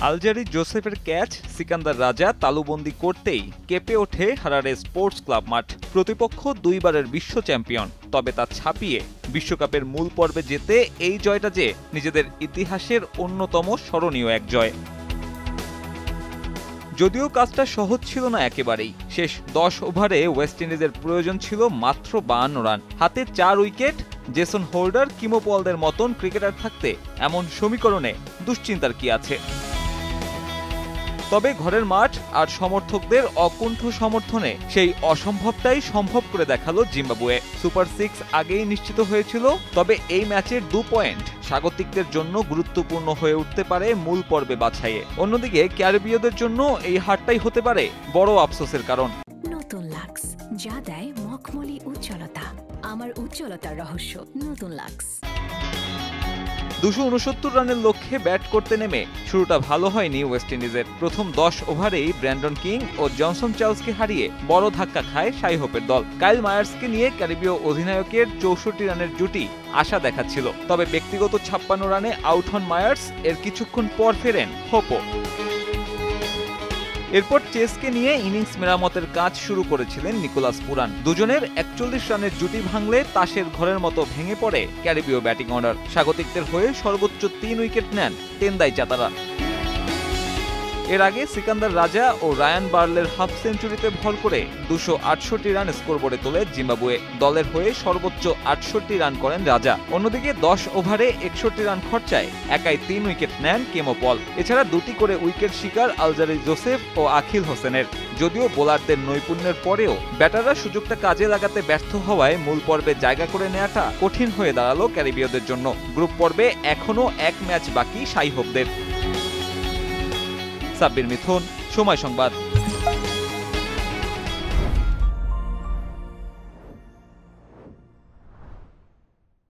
Alzarri জোসেফের catch Sikandar রাজা তালুবন্দি করতেই কেঁপে ওঠে হারারে স্পোর্টস ক্লাব মাঠ। প্রতিপক্ষ দুইবারের বিশ্ব চ্যাম্পিয়ন, তবে তা ছাপিয়ে বিশ্বকাপের মূল পর্বে যেতে এই জয়টা যে নিজেদের ইতিহাসের অন্যতম স্মরণীয় এক জয়। যদিও কাজটা সহজ ছিল না একেবারেই, শেষ দশ ওভারে ওয়েস্ট ইন্ডিজের প্রয়োজন ছিল মাত্র বাহান্ন রান। হাতে চার উইকেট, জেসন হোল্ডার কিমোপলদের মতন ক্রিকেটার থাকতে এমন সমীকরণে দুশ্চিন্তার কি আছে? তবে ঘরের মাঠ আর সমর্থকদের অকুণ্ঠ সমর্থনে সেই অসম্ভবটাই সম্ভব করে দেখাল জিম্বাবুয়ে। সুপার সিক্স আগেই নিশ্চিত হয়েছিল, তবে এই ম্যাচের দু পয়েন্ট স্বাগতিকদের জন্য গুরুত্বপূর্ণ হয়ে উঠতে পারে মূল পর্বে বাছাইয়ে। অন্যদিকে ক্যারিবীয়দের জন্য এই হারটাই হতে পারে বড় আফসোসের কারণ। নতুন লাক্স, যা দেয় মখমলি উজ্জ্বলতা। আমার উজ্জ্বলতার রহস্য, নতুন লাক্স। দুশো উনসত্তর রানের লক্ষ্যে ব্যাট করতে নেমে শুরুটা ভালো হয়নি ওয়েস্ট ইন্ডিজের প্রথম দশ ওভারেই ব্র্যান্ডন কিং ও জনসন চার্লসকে হারিয়ে বড় ধাক্কা খায় সাই হোপের দল। কাইল মায়ার্সকে নিয়ে ক্যারিবীয় অধিনায়কের চৌষট্টি রানের জুটি আশা দেখাচ্ছিল। তবে ব্যক্তিগত ছাপ্পান্ন রানে আউট হন মায়ার্স, এর কিছুক্ষণ পর ফেরেন হোপো। এরপর চেসকে নিয়ে ইনিংস মেরামতের কাজ শুরু করেছিলেন নিকোলাস পুরান দুজনের একচল্লিশ রানের জুটি ভাঙলে তাসের ঘরের মতো ভেঙে পড়ে ক্যারিবীয় ব্যাটিং অর্ডার। স্বাগতিকদের হয়ে সর্বোচ্চ তিন উইকেট নেন, টেন্দাই চাতারা। এর আগে সিকান্দার রাজা ও রায়ান বার্লের হাফ সেঞ্চুরিতে ভর করে দুশো আটষট্টি রান স্কোর স্কোরবোর্ডে তোলে জিম্বাবুয়ে। দলের হয়ে সর্বোচ্চ আটষট্টি রান করেন রাজা। অন্যদিকে দশ ওভারে একষট্টি রান খরচায় একাই তিন উইকেট নেন কেমোপল এছাড়া দুটি করে উইকেট শিকার আলজারি জোসেফ ও আখিল হোসেনের। যদিও বোলারদের নৈপুণ্যের পরেও ব্যাটাররা সুযোগটা কাজে লাগাতে ব্যর্থ হওয়ায় মূল পর্বে জায়গা করে নেওয়াটা কঠিন হয়ে দাঁড়াল ক্যারিবীয়দের জন্য। গ্রুপ পর্বে এখনও এক ম্যাচ বাকি সাই হোপদের সাব্বির মিথুন সময় সংবাদ।